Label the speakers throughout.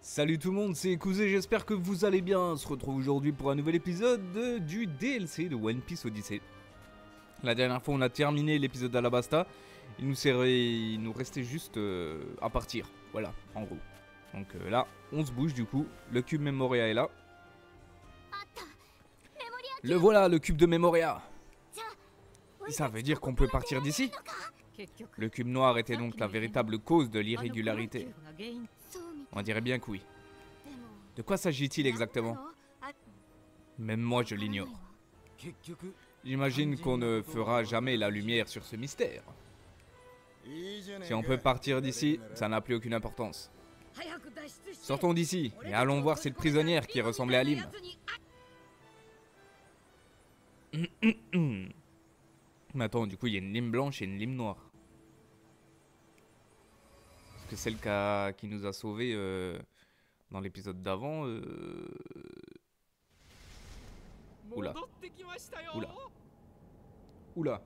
Speaker 1: Salut tout le monde, c'est Kouzé, j'espère que vous allez bien. On se retrouve aujourd'hui pour un nouvel épisode de- du DLC de One Piece Odyssey. La dernière fois, on a terminé l'épisode d'Alabasta. Il nous, nous restait juste euh, à partir. Voilà, en gros. Donc euh, là, on se bouge du coup. Le cube Memoria est là. Le voilà, le cube de Memoria. Ça veut dire qu'on peut partir d'ici Le cube noir était donc la véritable cause de l'irrégularité. On dirait bien que oui. De quoi s'agit-il exactement? Même moi, je l'ignore. J'imagine qu'on ne fera jamais la lumière sur ce mystère. Si on peut partir d'ici, ça n'a plus aucune importance. Sortons d'ici et allons voir cette prisonnière qui ressemblait à Lim. Mais attends, du coup, il y a une lime blanche et une lime noire. Que celle qui, a- qui nous a sauvés euh, dans l'épisode d'avant. euh, Oula. Oula. Oula.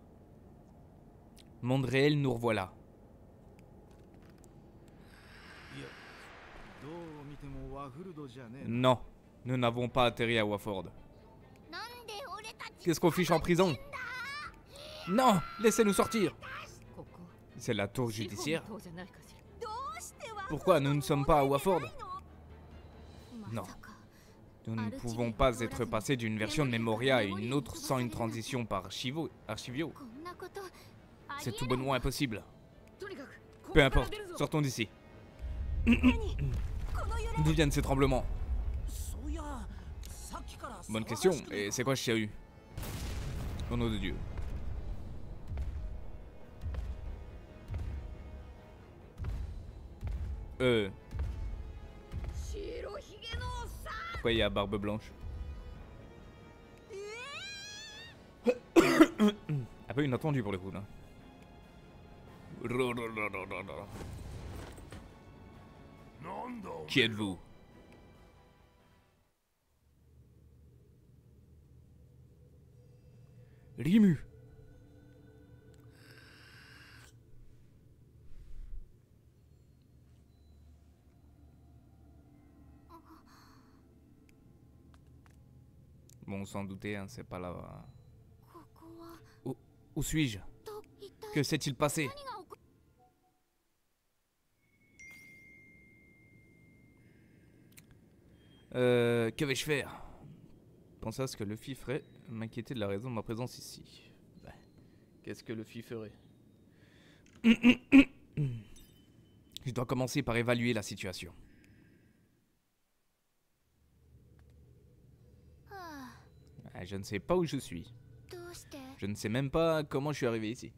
Speaker 1: Monde réel, nous revoilà. Non, nous n'avons pas atterri à Waford. Qu'est-ce qu'on fiche en prison? Non Laissez-nous sortir C'est la tour judiciaire Pourquoi nous ne sommes pas à Waford Non. Nous ne pouvons pas être passés d'une version de Memoria à une autre sans une transition par Archivio. C'est tout bonnement impossible. Peu importe, sortons d'ici. D'où viennent ces tremblements? Bonne question. Et c'est quoi Chiahu Au nom de Dieu. Euh. Pourquoi il y a barbe blanche Un peu inattendu pour le coup là. Qui êtes-vous Rimu Bon, sans douter, hein, c'est pas là. Où, où suis-je? Que s'est-il passé? Euh, que vais-je faire? Pensez à ce que Luffy ferait, m'inquiéter de la raison de ma présence ici. Bah, Qu'est-ce que Luffy ferait? Je dois commencer par évaluer la situation. Je ne sais pas où je suis. Je ne sais même pas comment je suis arrivé ici.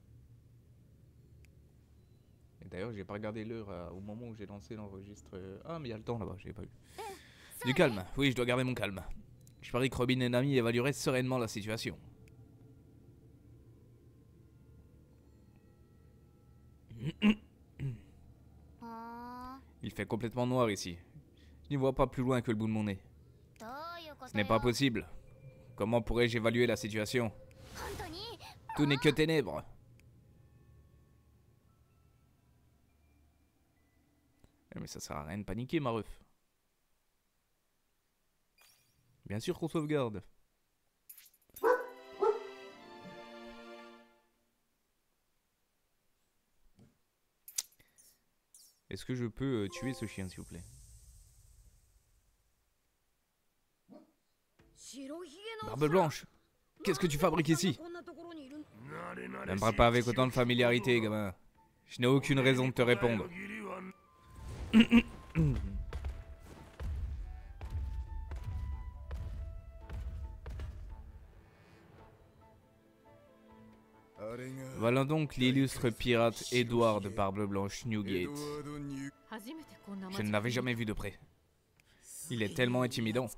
Speaker 1: Et d'ailleurs, j'ai pas regardé l'heure euh, au moment où j'ai lancé l'enregistre. Ah, mais il y a le temps là-bas, j'ai pas vu. Du calme, oui, je dois garder mon calme. Je parie que Robin et Nami évalueraient sereinement la situation. Il fait complètement noir ici. Je n'y vois pas plus loin que le bout de mon nez. Ce n'est pas possible. Comment pourrais-je évaluer la situation? Tout n'est que ténèbres. Eh, Mais ça sert à rien de paniquer, ma ref. Bien sûr qu'on sauvegarde. Est-ce que je peux euh, tuer ce chien, s'il vous plaît? Barbe blanche Qu'est-ce que tu fabriques ici Ne me parle pas avec autant de familiarité, gamin. Je n'ai aucune raison de te répondre. Voilà donc l'illustre pirate Edward Barbe Blanche Newgate. Je ne l'avais jamais vu de près. Il est tellement intimidant.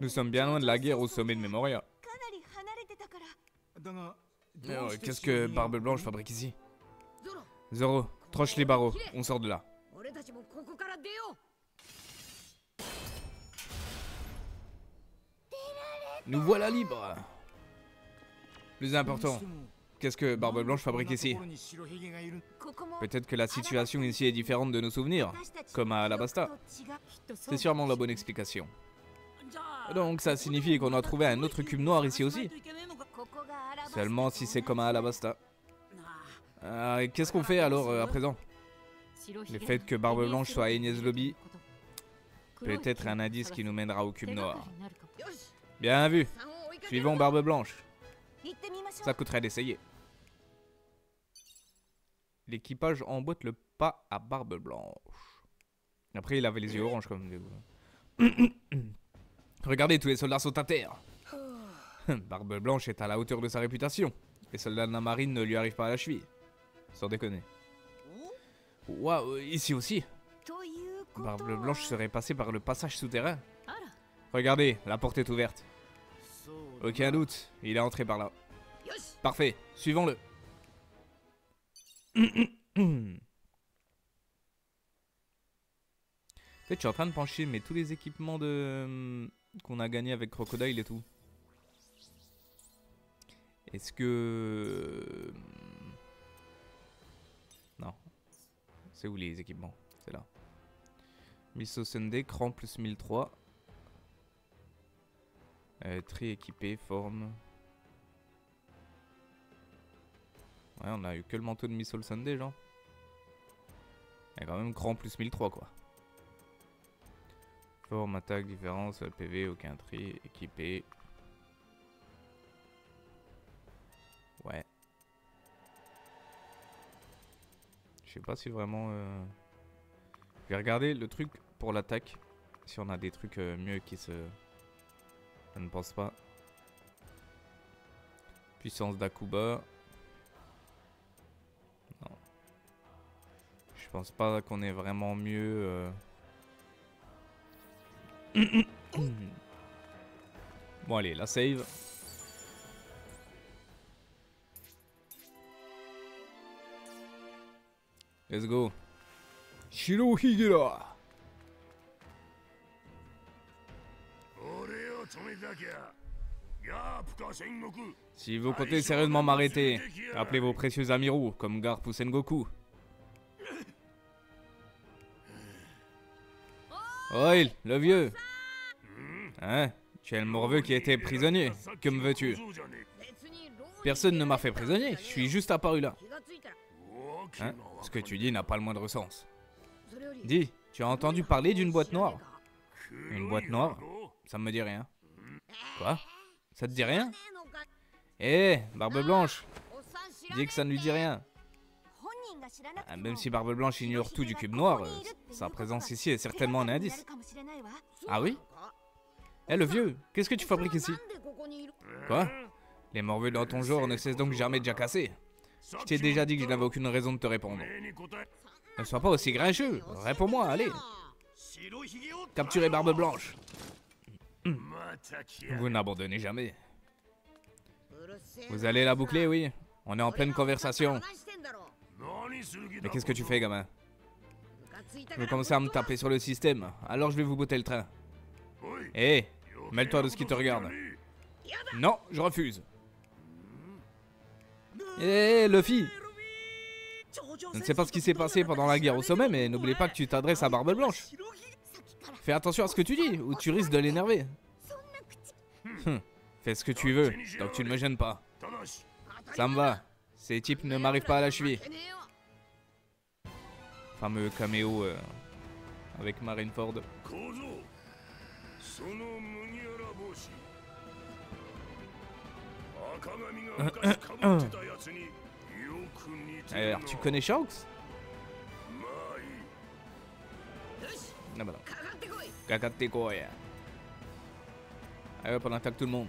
Speaker 1: Nous sommes bien loin de la guerre au sommet de Memoria. Qu'est-ce que Barbe Blanche fabrique ici Zoro, tranche les barreaux, on sort de là. Nous voilà libres Plus important, Qu'est-ce que Barbe Blanche fabrique ici Peut-être que la situation ici est différente de nos souvenirs, comme à Alabasta. C'est sûrement la bonne explication. Donc ça signifie qu'on doit trouver un autre cube noir ici aussi Seulement si c'est comme à Alabasta. Euh, Qu'est-ce qu'on fait alors euh, à présent? Le fait que Barbe Blanche soit à Ignace Lobby peut être un indice qui nous mènera au cube noir. Bien vu. Suivons Barbe Blanche. Ça coûterait d'essayer. L'équipage emboîte le pas à Barbe Blanche. Après, il avait les yeux oranges comme... Regardez, tous les soldats sont à terre. Barbe Blanche est à la hauteur de sa réputation. Les soldats de la marine ne lui arrivent pas à la cheville. Sans déconner. Waouh, ici aussi. Barbe Blanche serait passée par le passage souterrain. Regardez, la porte est ouverte. Aucun doute, il est entré par là. Parfait, suivons-le. En fait, je suis en train de pencher, mais tous les équipements de qu'on a gagné avec Crocodile et tout. Est-ce que... Non. C'est où les équipements? C'est là. Miso Sunday, cran plus 1003. Euh, tri équipé, forme. Ouais, on a eu que le manteau de Missile Sunday, genre. A quand même cran plus 1003, quoi. Forme, attaque, différence, PV, aucun tri, équipé. Ouais. Je sais pas si vraiment... Euh... Je vais regarder le truc pour l'attaque. Si on a des trucs euh, mieux qui se... Je ne pense pas. Puissance d'Akuba. Non. Je pense pas qu'on est vraiment mieux... Euh... bon allez, la save. Let's go. Shirohigura. Si vous comptez sérieusement m'arrêter, appelez vos précieux amiraux, comme Garp ou. Oil, le vieux Hein? Tu es le morveux qui était prisonnier. Que me veux-tu? Personne ne m'a fait prisonnier, je suis juste apparu là. Hein? Ce que tu dis n'a pas le moindre sens. Dis, tu as entendu parler d'une boîte noire? Une boîte noire? Ça me dit rien. Quoi? Ça te dit rien? Eh, Barbe Blanche Dis que ça ne lui dit rien. Ah, même si Barbe Blanche ignore tout du cube noir, euh, sa présence ici est certainement un indice. Ah oui Eh le vieux, qu'est-ce que tu fabriques ici Quoi Les morveux dans ton genre ne cessent donc jamais de jacasser. Je t'ai déjà dit que je n'avais aucune raison de te répondre. Ne sois pas aussi grincheux. Réponds-moi, allez. Capturez Barbe Blanche. Vous n'abandonnez jamais. Vous allez la boucler, oui. On est en pleine conversation. Mais qu'est-ce que tu fais, gamin Je veux commencer à me taper sur le système. Alors je vais vous botter le train. Hé, mêle-toi de ce qui te regarde. Non, je refuse. Hé, Luffy Je ne sais pas ce qui s'est passé pendant la guerre au sommet, mais n'oublie pas que tu t'adresses à Barbe Blanche. Fais attention à ce que tu dis, ou tu risques de l'énerver. Hum, fais ce que tu veux, donc tu ne me gênes pas. Ça me va. Ces types ne m'arrivent pas à la cheville. Fameux caméo euh, avec Marineford. Alors, tu connais Shanks Ah bah non. Kakate Allez hop, on attaque tout le monde.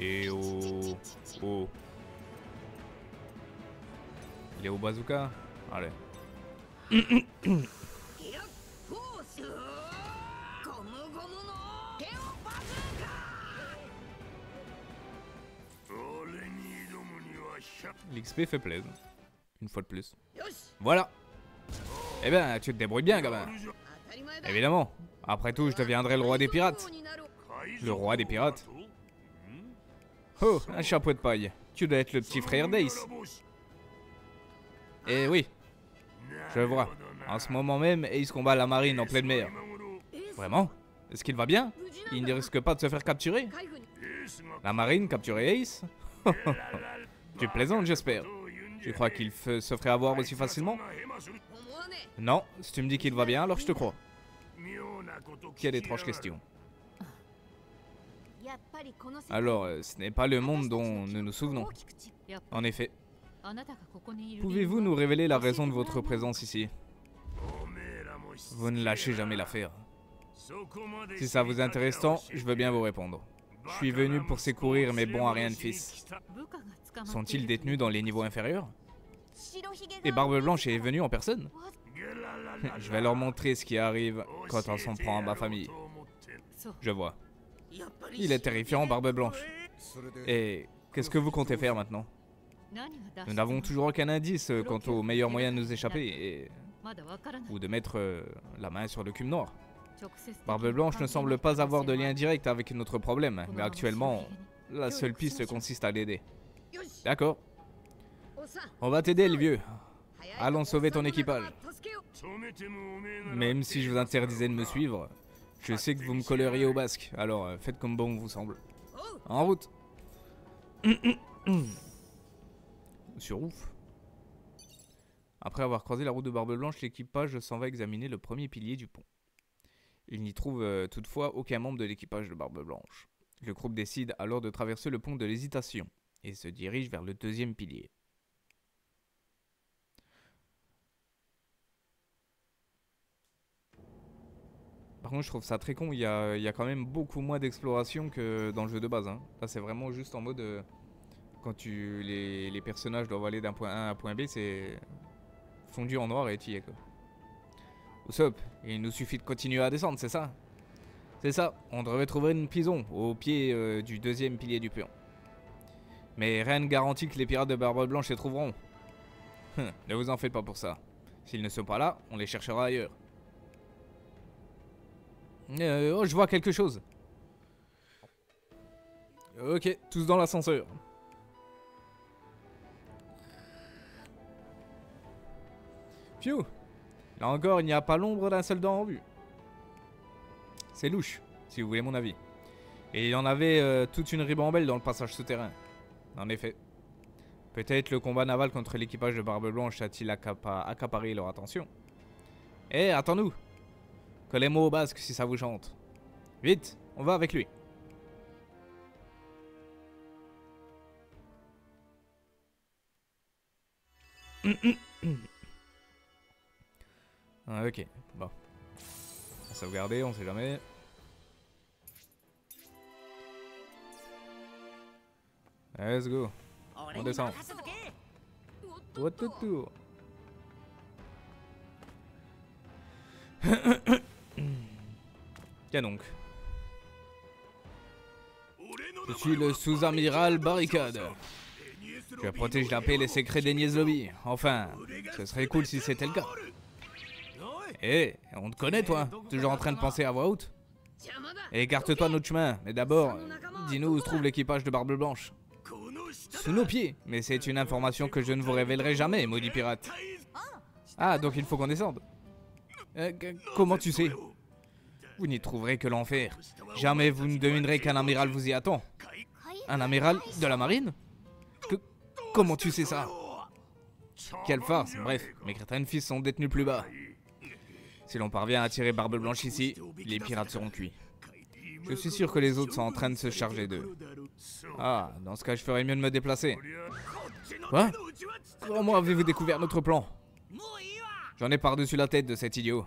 Speaker 1: Et au... au... Il est au bazooka Allez. L'XP fait plaisir. Une fois de plus. Voilà Eh ben, tu te débrouilles bien, gamin Évidemment Après tout, je deviendrai le roi des pirates Le roi des pirates Oh, un chapeau de paille. Tu dois être le petit frère d'Ace. Eh oui. Je vois. En ce moment même, Ace combat la marine en pleine mer. Vraiment? Est-ce qu'il va bien? Il ne risque pas de se faire capturer La marine capturer Ace? Tu plaisantes, j'espère. Tu crois qu'il se ferait avoir aussi facilement? Non, si tu me dis qu'il va bien, alors je te crois. Quelle étrange question. Alors, euh, ce n'est pas le monde dont nous nous souvenons. En effet. Pouvez-vous nous révéler la raison de votre présence ici? Vous ne lâchez jamais l'affaire. Si ça vous intéresse tant, je veux bien vous répondre. Je suis venu pour secourir mes bons
Speaker 2: à rien de fils.
Speaker 1: Sont-ils détenus dans les niveaux inférieurs? Et Barbe Blanche est venue en personne? Je vais leur montrer ce qui arrive quand on s'en prend à ma famille. Je vois. Il est terrifiant, Barbe Blanche. Et qu'est-ce que vous comptez faire maintenant? Nous n'avons toujours aucun indice quant au meilleur moyen de nous échapper et... ou de mettre euh, la main sur le cube noir. Barbe Blanche ne semble pas avoir de lien direct avec notre problème, mais actuellement, la seule piste consiste à l'aider. D'accord. On va t'aider, le vieux. Allons sauver ton équipage. Même si je vous interdisais de me suivre, je sais que vous me colleriez au basque, alors euh, faites comme bon vous semble.
Speaker 3: おう
Speaker 1: En route Sur ouf. Après avoir croisé la route de Barbe Blanche, l'équipage s'en va examiner le premier pilier du pont. Il n'y trouve euh, toutefois aucun membre de l'équipage de Barbe Blanche. Le groupe décide alors de traverser le pont de l'hésitation et se dirige vers le deuxième pilier. Par contre, je trouve ça très con. Il y a, il y a quand même beaucoup moins d'exploration que dans le jeu de base. hein. Là, c'est vraiment juste en mode. euh, quand tu, les, les personnages doivent aller d'un point A à un point B, c'est fondu en noir et tu y es quoi. Il nous suffit de continuer à descendre, c'est ça C'est ça. On devrait trouver une prison au pied euh, du deuxième pilier du pion. Mais rien ne garantit que les pirates de Barbe Blanche les trouveront. Hum, ne vous en faites pas pour ça. S'ils ne sont pas là, on les cherchera ailleurs. Euh, oh, je vois quelque chose. Ok, tous dans l'ascenseur. Phew Là encore, il n'y a pas l'ombre d'un seul dent en vue. C'est louche, si vous voulez mon avis. Et il y en avait euh, toute une ribambelle dans le passage souterrain. En effet. Peut-être le combat naval contre l'équipage de Barbe Blanche a-t-il accapa- accaparé leur attention. Eh, attends-nous Collez-moi au basque si ça vous chante. Vite, on va avec lui. Ah, ok, bon. On va sauvegarder, on sait jamais. Let's go.
Speaker 2: On descend.
Speaker 1: What the tour Tiens donc. Je suis le sous-amiral Barricade. Je protège la paix et les secrets des niaises lobby. Enfin, ce serait cool si c'était le cas. Hé, on te connaît toi Toujours en train de penser à voix haute Écarte-toi notre chemin, mais d'abord, dis-nous où se trouve l'équipage de Barbe Blanche. Sous nos pieds Mais c'est une information que je ne vous révélerai jamais, maudit pirate. Ah, donc il faut qu'on descende. Euh, comment tu sais? Vous n'y trouverez que l'enfer. Jamais vous ne devinerez qu'un amiral vous y attend. Un amiral de la marine que... Comment tu sais ça Quelle farce Bref, mes crétins fils sont détenus plus bas. Si l'on parvient à tirer Barbe Blanche ici, les pirates seront cuits. Je suis sûr que les autres sont en train de se charger d'eux. Ah, dans ce cas, je ferais mieux de me déplacer. Quoi Comment avez-vous découvert notre plan J'en ai par-dessus la tête de cet idiot.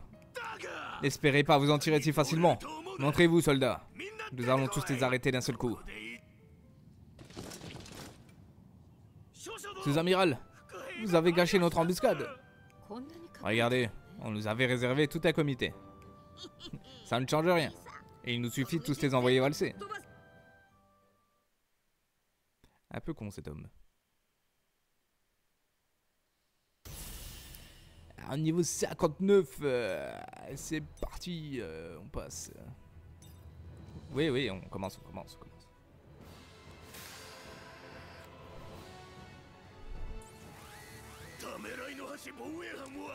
Speaker 1: N'espérez pas vous en tirer si facilement. Montrez-vous, soldats. Nous allons tous les arrêter d'un seul coup. Sous-amiral, vous avez gâché notre embuscade. Regardez, on nous avait réservé tout un comité. Ça ne change rien. Et il nous suffit de tous les envoyer valser. Un peu con cet homme. À niveau 59, euh, c'est parti, euh, on passe. Oui, oui, on commence, on commence, on commence.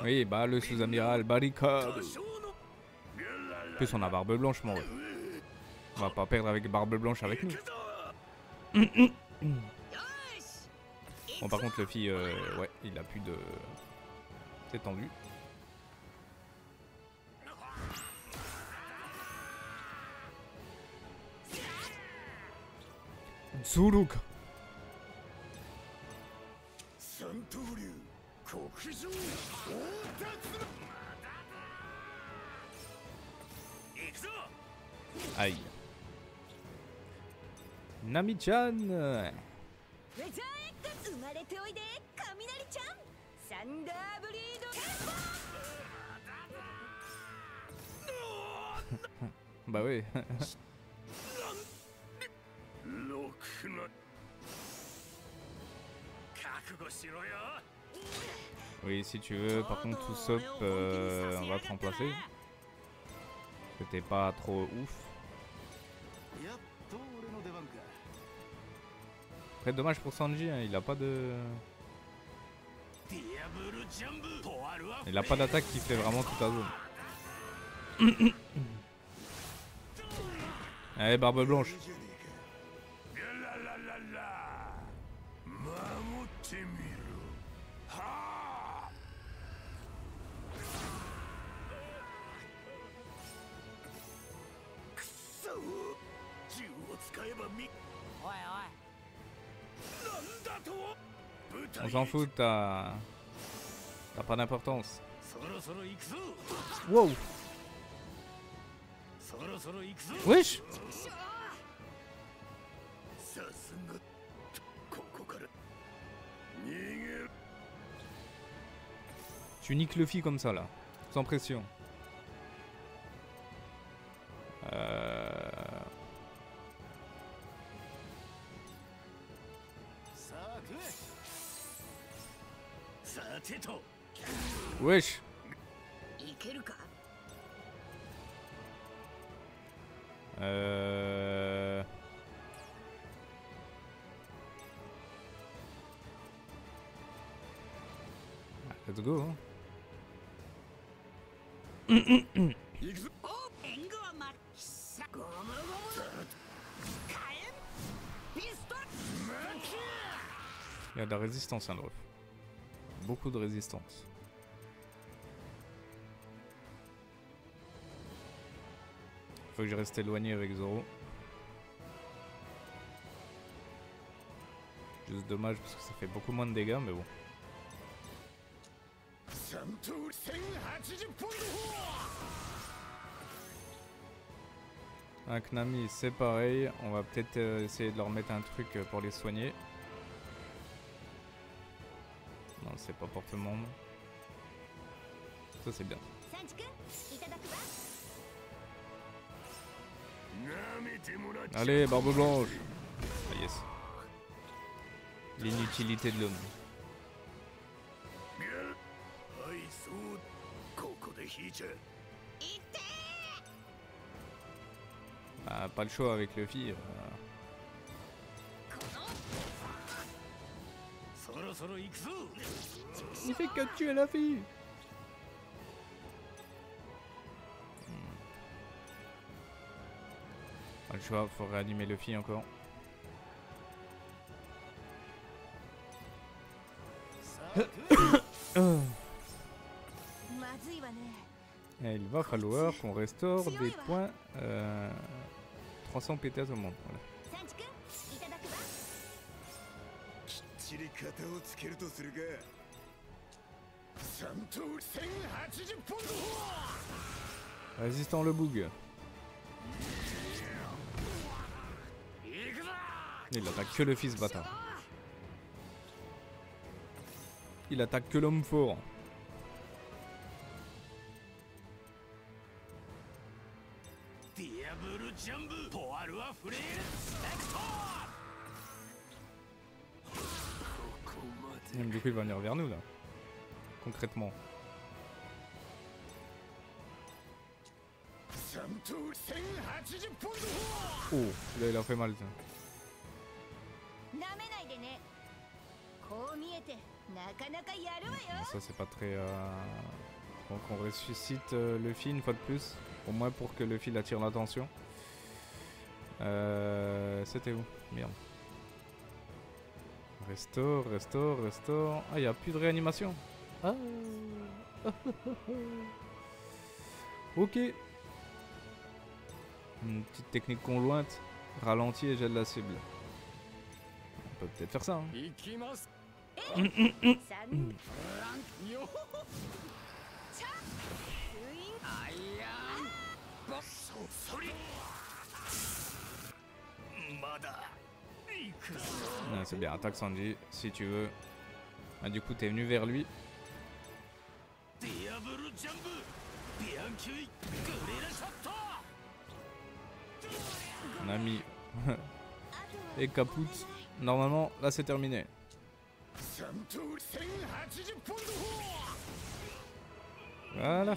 Speaker 1: Oui, bah le sous-amiral barricade. En plus, on a barbe blanche, mon. On va pas perdre avec barbe blanche avec nous. Bon, par contre, le fille, euh, ouais, il a plus de. C'est tendu. Tsuruka
Speaker 4: 三刀流国上大達行くぞ
Speaker 1: Aïe. Nami-chan
Speaker 3: サンダーブリードテンポ
Speaker 1: Bah oui.
Speaker 4: ろくな覚悟しろよ
Speaker 1: oui, si tu veux. Par contre, tout sop, euh, on va te remplacer. Parce que t'es pas trop ouf.
Speaker 5: やっと俺の出番か
Speaker 1: Après, dommage pour Sanji, hein, il a pas de. Il a pas d'attaque qui fait vraiment toute la zone. Allez, barbe blanche. On s'en fout, t'as. Pas d'importance. Wow! Wesh! Tu niques Luffy comme ça là, sans pression. Euh, Wesh Let's go. Il y a de la résistance beaucoup de résistance. Faut que je reste éloigné avec Zoro. Juste dommage parce que ça fait beaucoup moins de dégâts, mais bon. Un Knami, c'est pareil. On va peut-être euh, essayer de leur mettre un truc euh, pour les soigner c'est pas pour tout le monde. Ça c'est bien. Allez, barbe blanche Ah yes. L'inutilité de l'homme. Ah, pas le choix avec
Speaker 4: le fille. Euh.
Speaker 1: Il fait que tuer la fille Pas le choix, faut réanimer
Speaker 3: le fille encore.
Speaker 1: Et il va falloir qu'on restaure des points euh, 300 pétas au monde. Voilà.
Speaker 5: きっちり型をつけるとするか
Speaker 4: 三刀1080ポンド
Speaker 1: Résistant le boug.
Speaker 4: 行くぞ
Speaker 1: Il attaque que le fils bâtard. Il attaque que l'homme fort.
Speaker 4: ディ こま
Speaker 1: Et Du coup, il va venir vers nous là. Concrètement.
Speaker 5: 三頭1080ポンド
Speaker 1: Oh, là il a fait mal. tiens.
Speaker 3: なめないでねこう見えてなかなかやるわよ
Speaker 1: Ça, c'est pas très. euh, Donc, on ressuscite euh, Luffy une fois de plus. Au moins pour que Luffy il attire l'attention. Euh, C'était où Merde. Restore, restore, restore. Ah, il n'y a plus de réanimation. Ah. ok. Une petite technique conjointe. Ralentit et gèle la cible. On peut peut-être faire ça. Hein. c'est bien, attaque Sanji, si tu veux. Ah, du coup, t'es venu vers lui. On a mis. Et caput. Normalement, là, c'est terminé. Voilà.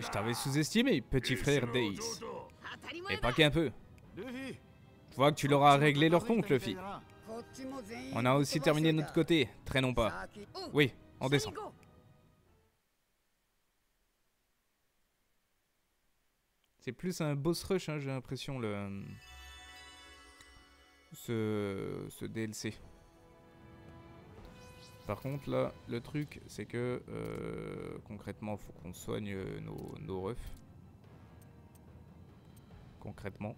Speaker 1: je t'avais sous-estimé, petit frère
Speaker 3: Deis.
Speaker 1: Et pas qu'un peu. Je vois que tu leur as réglé leur compte, Luffy. On a aussi terminé notre côté, traînons pas. Oui, on descend. C'est plus un boss rush, hein, j'ai l'impression, le... Ce... ce DLC. Par contre, là, le truc, c'est que euh, concrètement, faut qu'on soigne euh, nos, refs. Concrètement.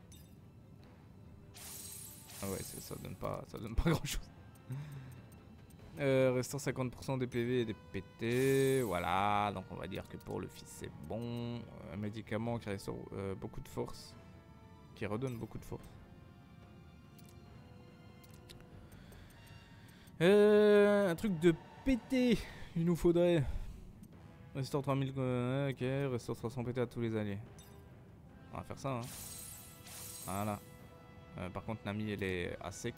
Speaker 1: Ah ouais, ça donne pas, ça donne pas grand chose. Euh, restant 50% des PV et des PT, voilà, donc on va dire que pour le fils c'est bon. Un médicament qui restaure euh, beaucoup de force, qui redonne beaucoup de force. Euh, un truc de PT, il nous faudrait. Restaure 3000, euh, ok, restaure 300 PT à tous les alliés. On va faire ça, hein. Voilà. Euh, par contre, Nami, elle est à sec.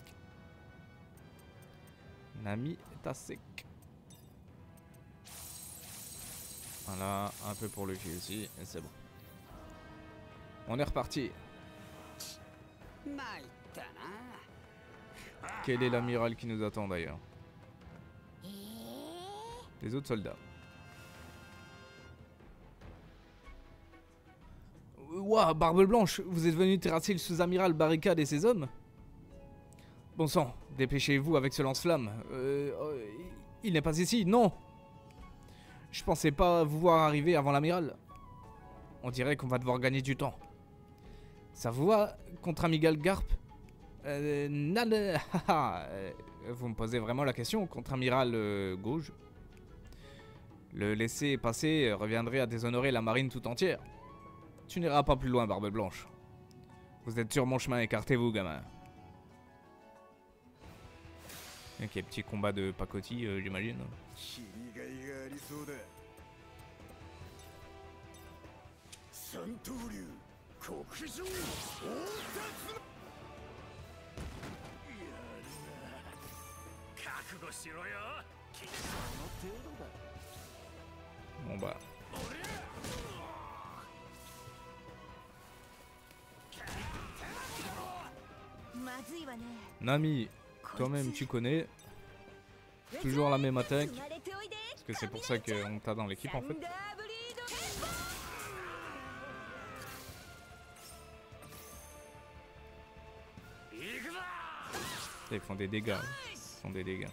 Speaker 1: Nami est à sec. Voilà, un peu pour le aussi, et c'est bon. On est reparti. Quel est l'amiral qui nous attend d'ailleurs Les autres soldats. Ouah, Barbe Blanche, vous êtes venu terrasser le sous-amiral Barricade et ses hommes Bon sang, dépêchez-vous avec ce lance-flamme. Euh, oh, il n'est pas ici, non Je pensais pas vous voir arriver avant l'amiral. On dirait qu'on va devoir gagner du temps. Ça vous va contre Amigal Garp euh, nan- haha, euh, Vous me posez vraiment la question, contre-amiral euh, Gauge Le laisser passer reviendrait à déshonorer la marine tout entière. Tu n'iras pas plus loin, Barbe Blanche. Vous êtes sur mon chemin, écartez-vous, gamin. Ok, petit combat de pacotille, euh, j'imagine. Bon bah. Nami, toi-même tu connais. Toujours la même attaque. Parce que c'est pour ça qu'on t'a dans l'équipe en fait. Ils font des dégâts des dégâts.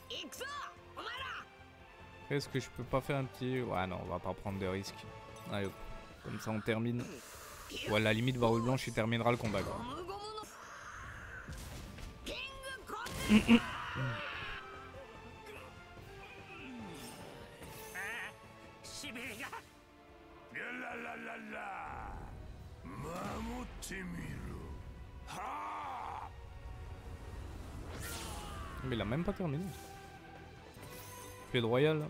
Speaker 1: Est-ce que je peux pas faire un petit... Ouais non, on va pas prendre de risques. Allez. Comme ça on termine. Ou à la limite, Barouille Blanche, il terminera le combat. pas terminé. Fade royal là.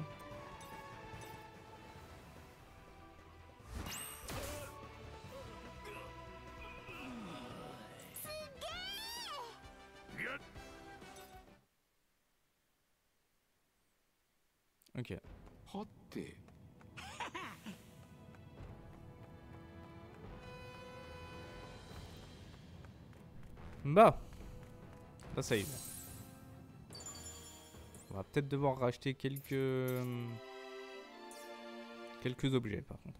Speaker 1: Ok. Bah. Ça save. Peut-être devoir racheter quelques... euh, Quelques objets par contre.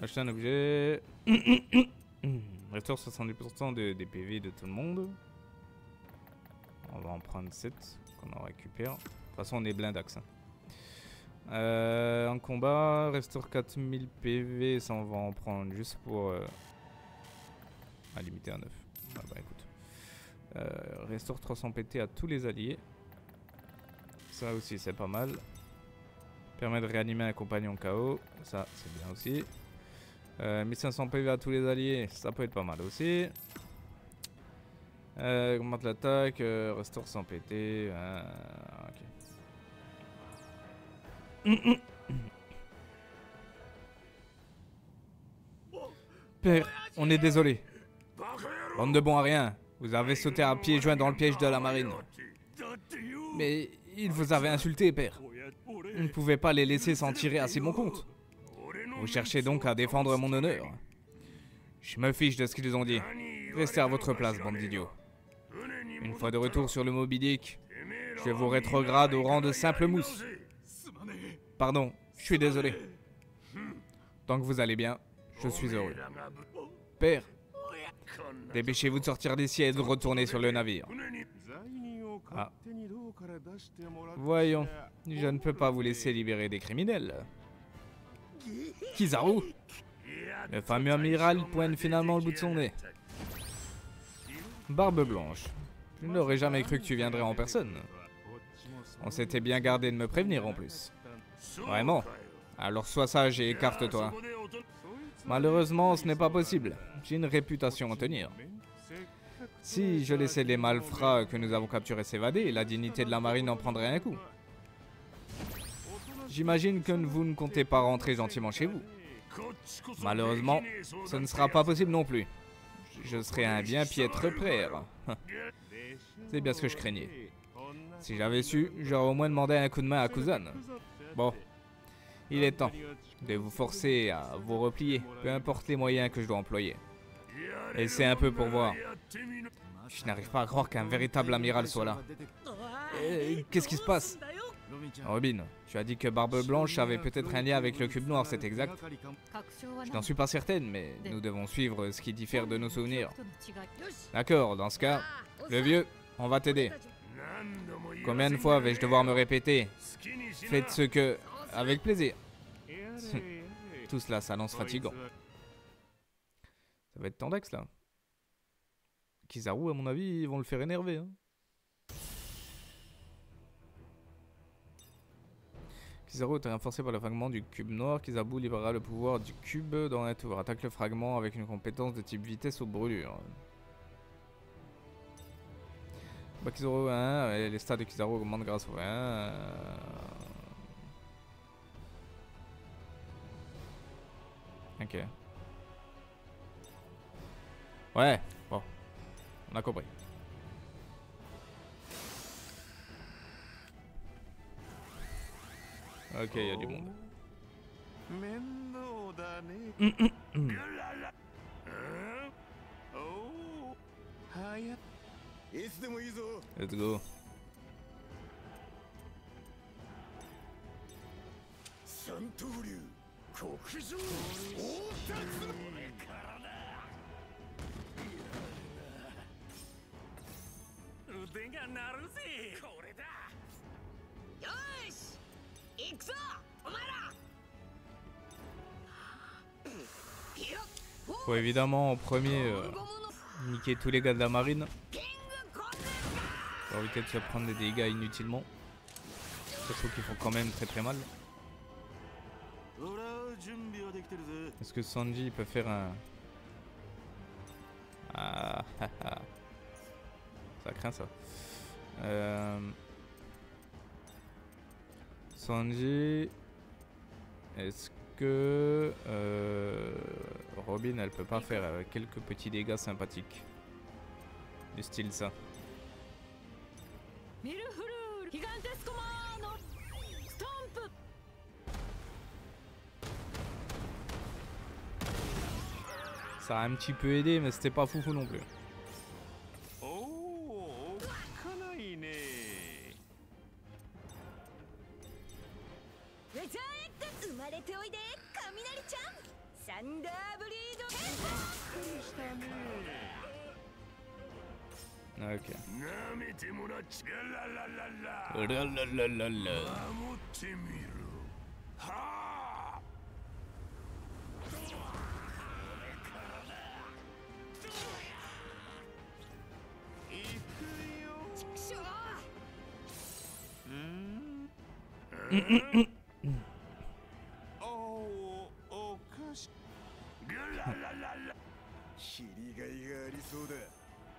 Speaker 1: Acheter un objet... Restaure 70% de- des PV de tout le monde. On va en prendre 7 qu'on en récupère. De toute façon on est blindax. hein. Euh, en combat, restaure 4000 PV, ça on va en prendre juste pour... Euh... Limiter à 9. Ah bah écoute. Euh, restaure 300 PT à tous les alliés. Ça aussi c'est pas mal. Permet de réanimer un compagnon KO. Ça c'est bien aussi. Euh, 1500 PV à tous les alliés. Ça peut être pas mal aussi. Euh, augmente l'attaque. euh, restaure 100 PT. euh, ok. Père, on est désolé. Bande de bons à rien. Vous avez sauté à pieds joints dans le piège de la marine. Mais ils vous avaient insulté, père. Vous ne pouvez pas les laisser s'en tirer à si bon compte. Vous cherchez donc à défendre mon honneur. Je me fiche de ce qu'ils ont dit. Restez à votre place, bande d'idiots. Une fois de retour sur le Moby Dick, je vous rétrograde au rang de simple mousse. Pardon, je suis désolé. Tant que vous allez bien, je suis heureux. Père, dépêchez-vous de sortir d'ici et de retourner sur le navire. Ah. Voyons, je ne peux pas vous laisser libérer des criminels. Kizaru Le fameux amiral pointe finalement le bout de son nez. Barbe blanche. Je n'aurais jamais cru que tu viendrais en personne. On s'était bien gardé de me prévenir en plus. Vraiment Alors sois sage et écarte-toi. Malheureusement, ce n'est pas possible. J'ai une réputation à tenir. Si je laissais les malfrats que nous avons capturés s'évader, la dignité de la marine en prendrait un coup. J'imagine que vous ne comptez pas rentrer gentiment chez vous. Malheureusement, ce ne sera pas possible non plus. Je serai un bien piètre père. C'est bien ce que je craignais. Si j'avais su, j'aurais au moins demandé un coup de main à Kuzan. Bon, il est temps de vous forcer à vous replier, peu importe les moyens que je dois employer. Et c'est un peu pour voir. Je n'arrive pas à croire qu'un véritable amiral soit là. Qu'est-ce qui se passe Robin, tu as dit que Barbe Blanche avait peut-être un lien avec le cube noir, c'est exact Je n'en suis pas certaine, mais nous devons suivre ce qui diffère de nos souvenirs. D'accord, dans ce cas, le vieux, on va t'aider. Combien de fois vais-je devoir me répéter Faites ce que... Avec plaisir. Tout cela s'annonce fatigant. Ça va être Tandex, là. Kizaru, à mon avis, ils vont le faire énerver. Hein. Kizaru est renforcé par le fragment du cube noir. Kizabu libérera le pouvoir du cube dans un tour. Attaque le fragment avec une compétence de type vitesse ou brûlure. Bah, Kizaru 1, ouais, les stats de Kizaru augmentent grâce au 1. Ok. Ouais,
Speaker 5: nakopaj. Okej, okay, ja nie mogę.
Speaker 1: Let's go.
Speaker 5: 三刀流国上大達の腕が鳴るぜこれだ
Speaker 3: よーし行くぞお前ら
Speaker 1: Faut évidemment en premier euh, niquer tous les gars de la marine. Pour éviter de se prendre des dégâts inutilement. Surtout qu'ils font quand même très très mal.
Speaker 5: 俺は準備はできてるぜ
Speaker 1: Est-ce que Sanji peut faire un... Ah, ah, ah. Ça craint ça. Euh... Sanji, est-ce que euh... Robin, elle peut pas faire euh, quelques petits dégâts sympathiques Du style ça? Ça a un petit peu aidé, mais c'était pas foufou non plus.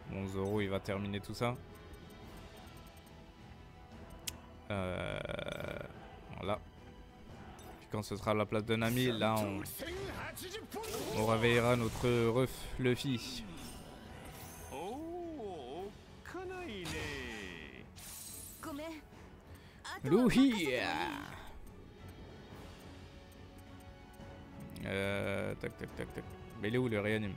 Speaker 1: Bon, Zoro, il va terminer tout ça. Euh, voilà. Puis quand ce sera la place d'un ami, là on, on réveillera notre ref Luffy. Louis
Speaker 3: ah.
Speaker 1: euh, Tac tac tac tac. Mais il est où le réanime?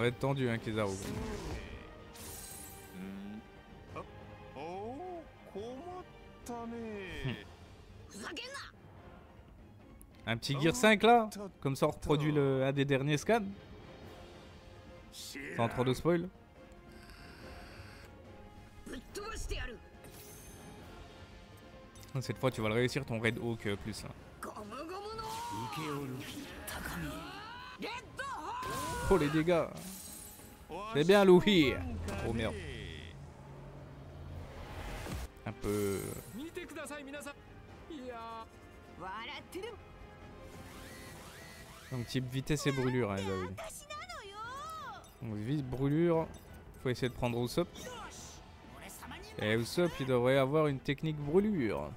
Speaker 1: va être tendu hein, Kizaru. Un petit Gear 5 là Comme ça on reproduit le, un des derniers scans. Sans trop de spoil. Cette fois tu vas le réussir ton Red Hawk euh, plus. Hein trop les dégâts. C'est bien Louis. Oh merde. Un peu... Donc type vitesse et brûlure, hein. Donc vite brûlure, faut essayer de prendre Usopp. Et Usopp, il devrait avoir une technique brûlure.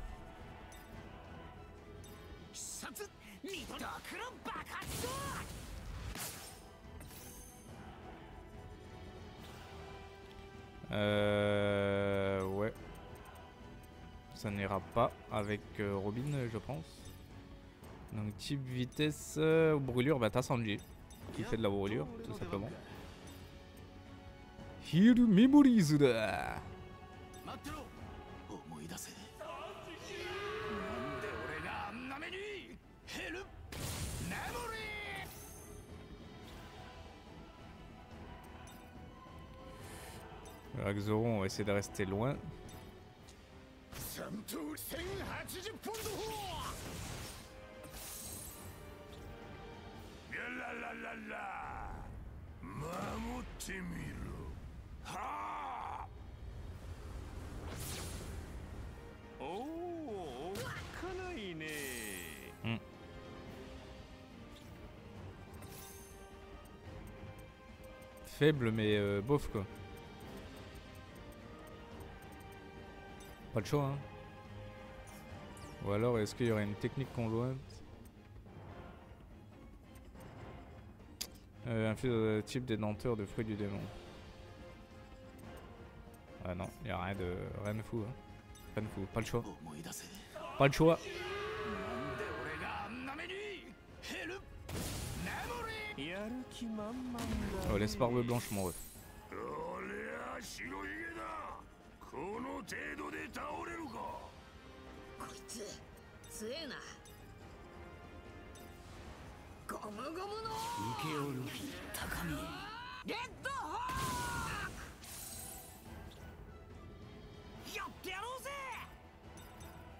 Speaker 1: Euh... Ouais. Ça n'ira pas avec euh, Robin je pense. Donc type vitesse euh, brûlure, bah t'as Sanji qui fait de la brûlure tout simplement. Hiru Raxoron, on de rester loin.
Speaker 5: Hmm.
Speaker 1: Faible mais euh, bof quoi. Pas le choix, hein. Ou alors, est-ce qu'il y aurait une technique conjointe euh, Un de type dédenteur de fruits du démon. Ah non, il n'y a rien de, rien de fou. Hein. Rien de fou, pas le choix. Pas le choix. Oh, laisse barbe blanche, mon ref.
Speaker 3: 強えなゴムゴムの
Speaker 5: 受けおる高み
Speaker 3: レッドホークやってやろうぜ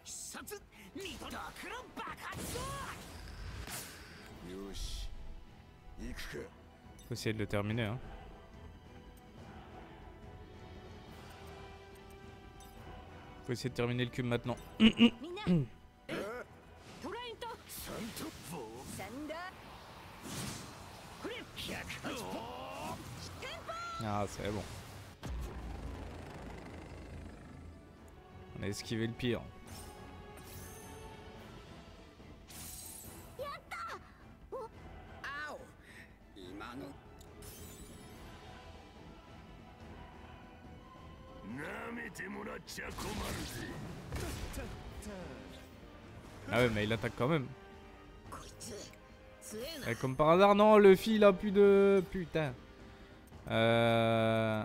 Speaker 5: 必殺ミドドクロ爆発だ
Speaker 4: よし行くか
Speaker 1: Faut essayer de le terminer, hein. Faut essayer de terminer le cube maintenant. Ah, c'est bon. On a esquivé le pire. Ah ouais, mais il attaque quand même. Et comme par hasard, non, le fil a plus de... Putain. Euh.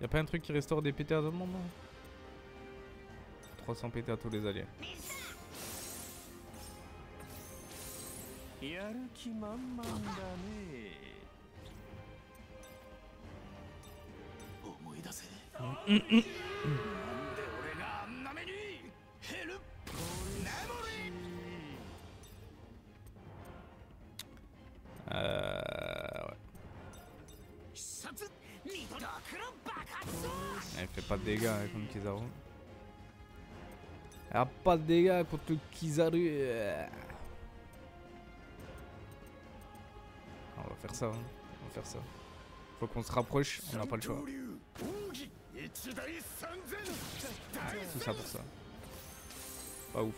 Speaker 1: Y'a pas un truc qui restaure des PT à tout le monde non? 300 PT à tous les alliés. de dégâts hein, contre Kizaru. Elle a pas de dégâts contre Kizaru. Euh. On va faire ça, hein. on va faire ça. Faut qu'on se rapproche, on n'a pas le choix. Tout ça pour ça. Pas ouf.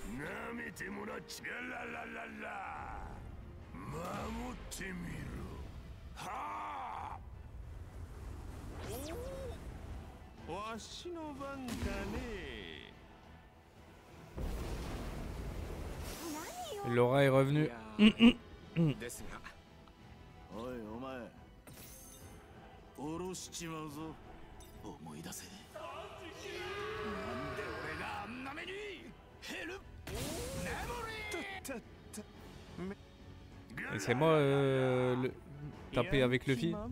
Speaker 5: わしの番だね
Speaker 1: Laura est revenue.
Speaker 5: ですがおいお前下ろしちまうぞ思い出せなんで俺があんな目にヘルメモリー
Speaker 1: Et c'est moi euh, le... taper avec Luffy Oh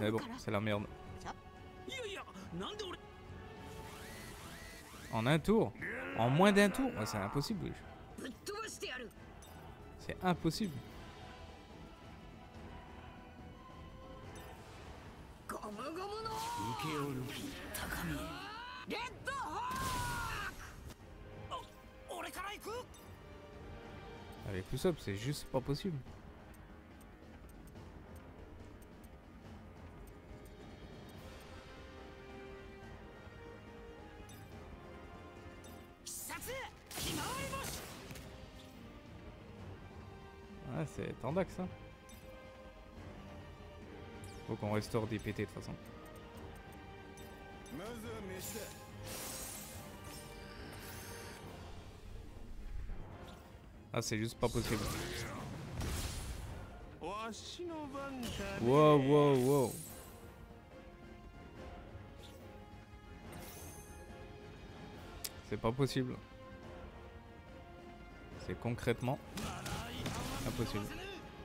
Speaker 1: Mais bon, c'est la merde. En un tour En moins d'un tour C'est impossible. C'est impossible. Avec tout ça, c'est juste pas possible. être ça. Hein. Faut qu'on restaure des PT de toute façon. Ah, c'est juste pas possible. Wow, wow, wow. C'est pas possible. C'est concrètement impossible.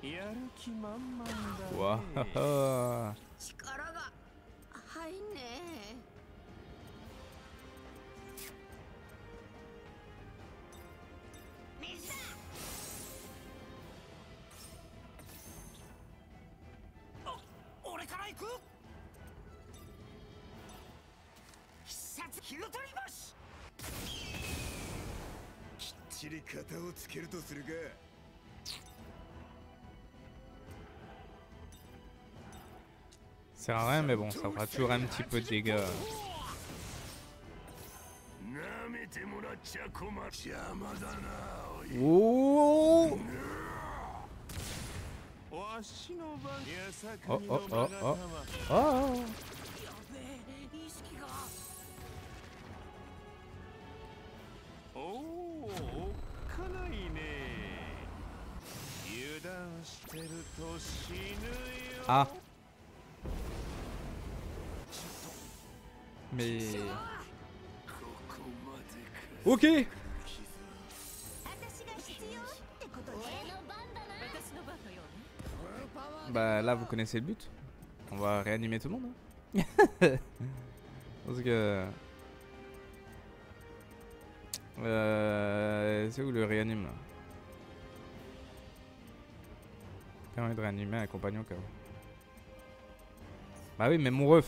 Speaker 5: やる気満々だね。
Speaker 1: Waouh.
Speaker 3: 力が入んね
Speaker 5: 俺から行く。必殺気を取ります。
Speaker 4: きっちり型をつけるとするか
Speaker 1: sert à rien, mais bon, ça fera toujours un petit peu de dégâts. Oh, oh,
Speaker 4: oh, oh.
Speaker 1: Ah. Mais... Ok Bah là vous connaissez le but. On va réanimer tout le monde. Hein. Parce que... Euh... C'est où le réanime? Là Permet de réanimer un compagnon quand même. Bah oui mais mon ref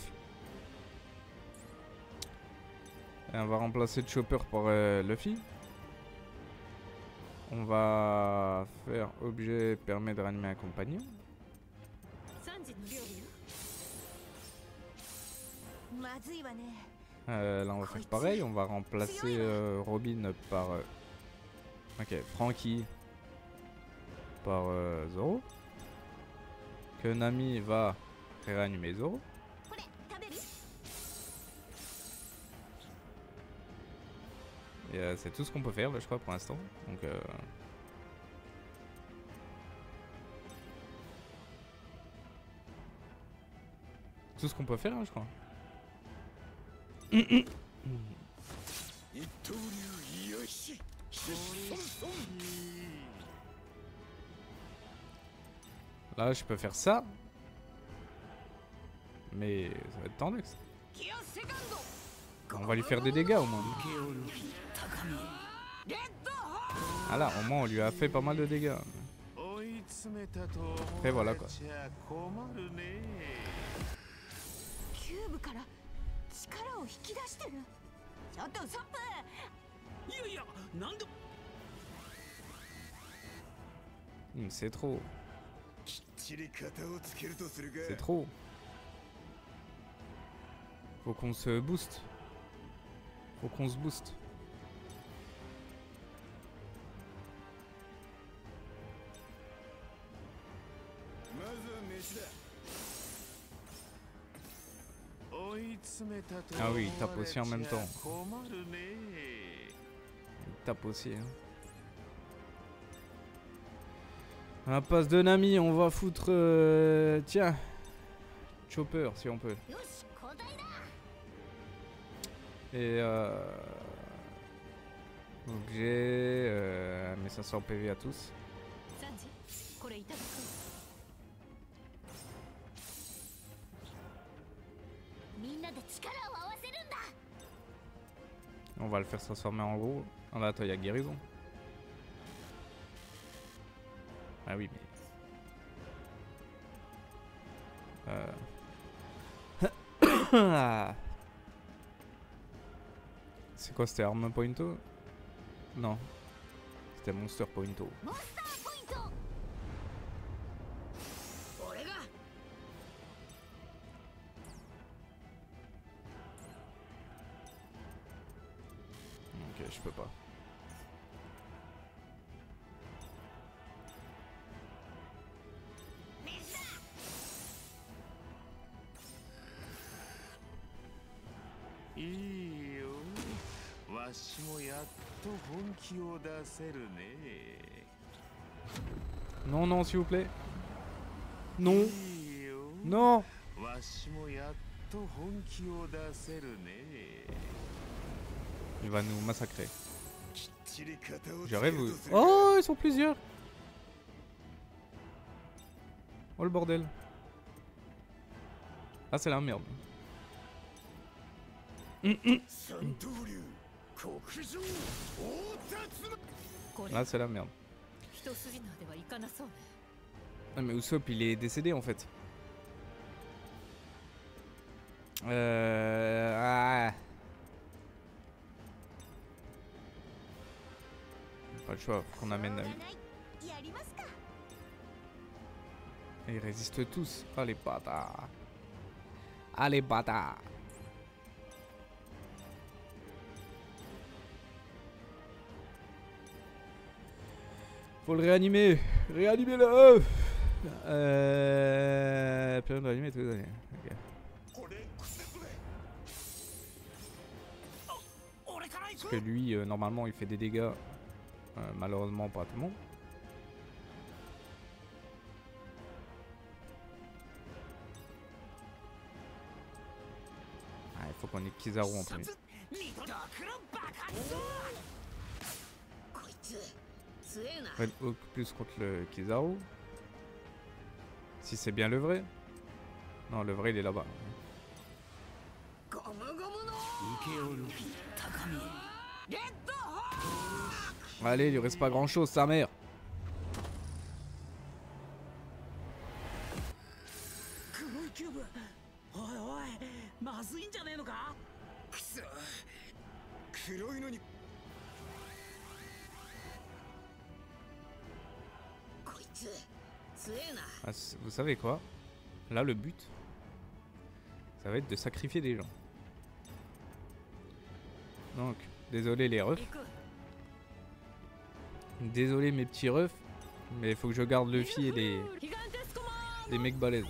Speaker 1: Et on va remplacer Chopper par euh, Luffy. On va faire objet permet de ranimer un compagnon. Euh, là on va faire pareil, on va remplacer euh, Robin par... Ok, Frankie par Zoro. Konami va réanimer Zoro. Euh, c'est tout ce qu'on peut faire, je crois, pour l'instant. Donc. Euh... Tout ce qu'on peut faire, hein, je crois. Là, je peux faire ça. Mais ça va être
Speaker 3: tendu, ça
Speaker 1: on va lui faire des dégâts au moins. Ah là, au moins on lui a fait pas mal de dégâts. Et voilà quoi. Hmm, c'est trop. C'est trop. Faut qu'on se booste. Faut qu'on se booste. Ah oui, il tape aussi en même temps. Il tape aussi. Hein. Un passe de Nami, on va foutre... Euh, tiens, Chopper si on peut. Et euh... Donc j'ai euh, 1500 PV à tous. On va le faire transformer en gros. Ah là, attends, il y a guérison. Ah oui, mais... Euh... Ah. C'est quoi C'était Arma Pointo Non. C'était Monster Pointo. Ok, je peux pas. Non, non, s'il vous plaît. Non. Non. Il va nous massacrer.
Speaker 5: J'arrive.
Speaker 1: Oh, ils sont plusieurs. Oh le bordel. Ah, c'est la merde.
Speaker 2: Mm -mm.
Speaker 1: Là, c'est la merde. Ah, mais Usopp, il est décédé en fait. Euh. Ah. Pas le choix, qu'on amène Ils résistent tous. Ah, Allez, bâtards. Ah, Allez, bâtards. Faut le réanimer. Réanimer le Euh. Période de réanimer tous les années. Parce que lui, euh, normalement, il fait des dégâts. Euh, malheureusement, pas tout le monde. Ah, il faut qu'on ait Kizaru en premier. Plus contre le Kizaru. Si c'est bien le vrai. Non, le vrai, il est là-bas. Allez, il lui reste pas grand-chose, sa mère. Ah, vous savez quoi? Là, le but, ça va être de sacrifier des gens. Donc, désolé les refs. Désolé mes petits refs, mais il faut que je garde le fil et les, les mecs balèzes.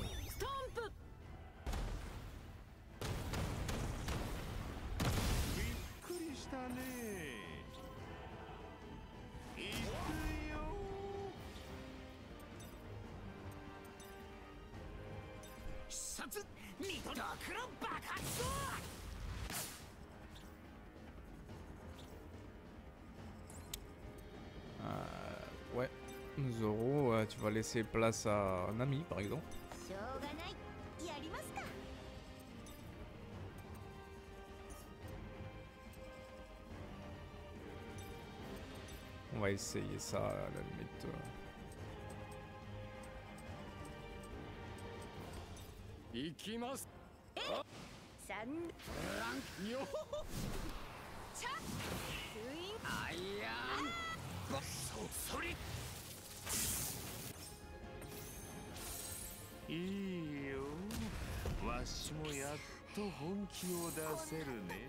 Speaker 1: laisser place à un ami par exemple. On va essayer ça à la limite. Euh.
Speaker 4: いいよわしもやっと本気を出せるね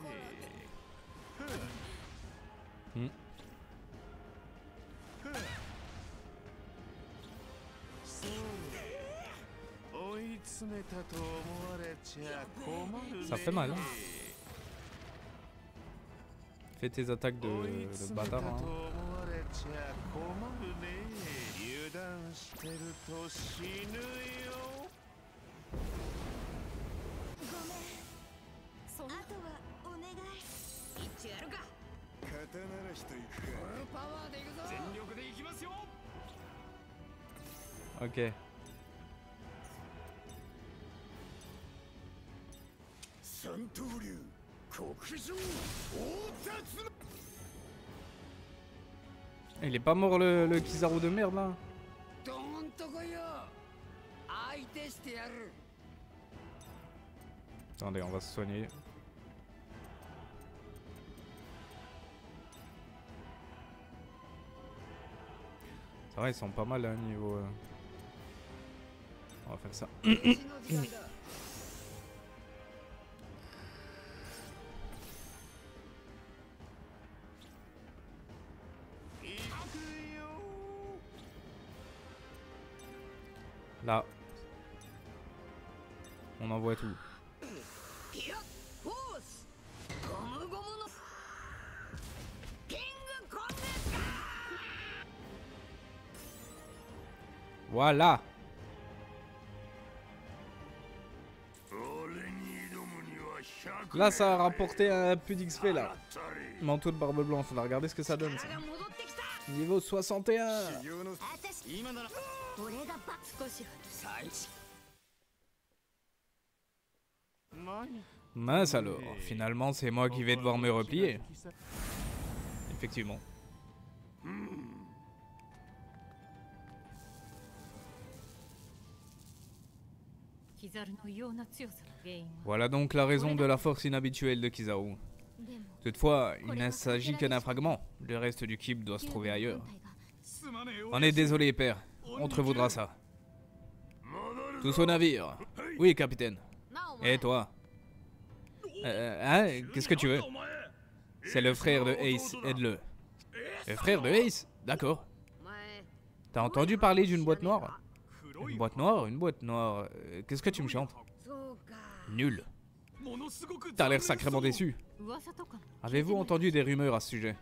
Speaker 1: うん
Speaker 4: そう追い詰めたと思われちゃ困るね
Speaker 1: Ça fait mal. Fais tes attaques de, de bâtard.
Speaker 4: と
Speaker 1: hein.
Speaker 4: してると死ぬよ
Speaker 2: そんな
Speaker 3: あとはお願い一応やるか
Speaker 4: 刀らしといくか
Speaker 5: フルパワーでいくぞ全力でいきますよ
Speaker 1: Ok.
Speaker 4: 三刀流国上大達の
Speaker 1: Il est pas mort le, le Kizaru de merde là
Speaker 5: ドーンとこいよ相手してやる
Speaker 1: Attendez, on va se soigner. C'est vrai, ils sont pas mal à niveau. euh. On va faire ça. on envoie tout. Voilà Là ça a rapporté un peu d'XP là. Manteau de barbe blanche, on va regarder ce que ça donne ça. Niveau 61 Mince alors, finalement c'est moi qui vais devoir me replier. Effectivement. Voilà donc la raison de la force inhabituelle de Kizaru. Toutefois, il ne s'agit que d'un fragment. Le reste du kib doit se trouver ailleurs. On est désolé, père. On te revoudra ça. Tous au navire. Oui, capitaine. Et toi? Euh, euh, hein Qu'est-ce que tu veux? C'est le frère de Ace, aide-le. Le frère de Ace D'accord. T'as entendu parler d'une boîte noire? Une boîte noire Une boîte noire. Euh, qu'est-ce que tu me chantes? Nul. T'as l'air sacrément déçu. Avez-vous entendu des rumeurs à ce sujet?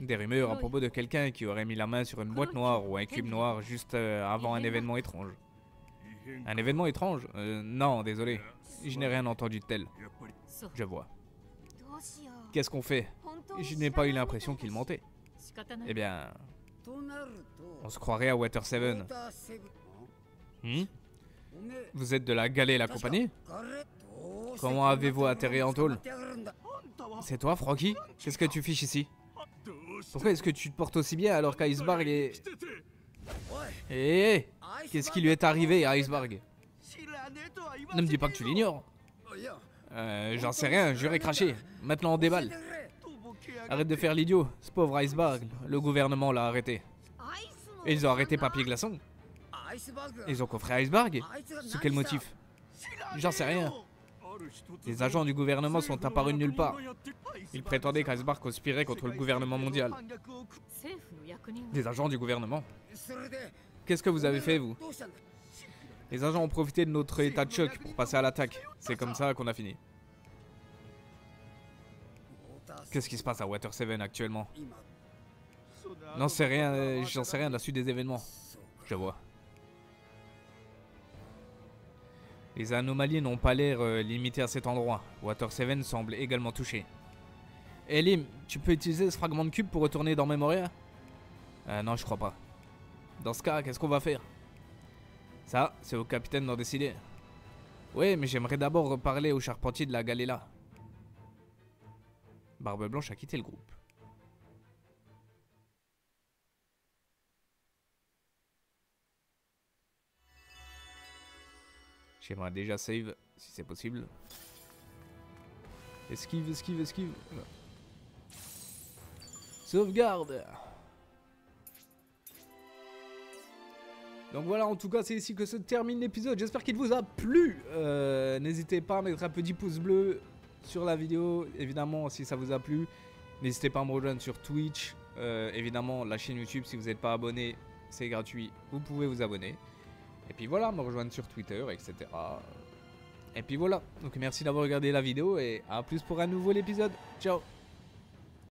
Speaker 1: Des rumeurs à propos de quelqu'un qui aurait mis la main sur une boîte noire ou un cube noir juste avant un événement étrange? Un événement étrange? Non, désolé. Je n'ai rien entendu de tel. Je vois. Qu'est-ce qu'on fait? Je n'ai pas eu l'impression qu'il mentait. Eh bien... On se croirait à Water
Speaker 5: Seven.
Speaker 1: Hmm? Vous êtes de la galée la compagnie? Comment avez-vous atterri en tôle? C'est toi, Frankie? Qu'est-ce que tu fiches ici? Pourquoi est-ce que tu te portes aussi bien alors qu'Iceberg est... Hé
Speaker 5: eh, eh, eh.
Speaker 1: Qu'est-ce qui lui est arrivé à Iceberg? Ne me dis pas que tu l'ignores. Euh, j'en sais rien, j'aurais craché. Maintenant on déballe. Arrête de faire l'idiot. Ce pauvre iceberg, le gouvernement l'a arrêté. Et ils ont arrêté Papier Glaçon. Ils ont coffré Iceberg Sous quel motif? J'en sais rien. Les agents du gouvernement sont apparus de nulle part. Ils prétendaient qu'Iceberg conspirait contre le gouvernement mondial. Des agents du gouvernement Qu'est-ce que vous avez fait, vous? Les agents ont profité de notre état de choc pour passer à l'attaque. C'est comme ça qu'on a fini. Qu'est-ce qui se passe à Water 7 actuellement? N'en sais rien, euh, j'en sais rien de la suite des événements. Je vois. Les anomalies n'ont pas l'air euh, limitées à cet endroit. Water 7 semble également touché. Eh, Elim, tu peux utiliser ce fragment de cube pour retourner dans Memoria? Euh, Non, je crois pas. Dans ce cas, qu'est-ce qu'on va faire? Ça, c'est au capitaine d'en décider. Oui, mais j'aimerais d'abord reparler au charpentier de la Galéla. Barbe Blanche a quitté le groupe. J'aimerais déjà save, si c'est possible. Esquive, esquive, esquive. Sauvegarde Donc voilà, en tout cas, c'est ici que se termine l'épisode. J'espère qu'il vous a plu. Euh, N'hésitez pas à mettre un petit pouce bleu sur la vidéo, évidemment, si ça vous a plu. N'hésitez pas à me rejoindre sur Twitch. Euh, évidemment, la chaîne YouTube, si vous n'êtes pas abonné, c'est gratuit. Vous pouvez vous abonner. Et puis voilà, me rejoindre sur Twitter, etc. Et puis voilà. Donc merci d'avoir regardé la vidéo et à plus pour un nouvel épisode. Ciao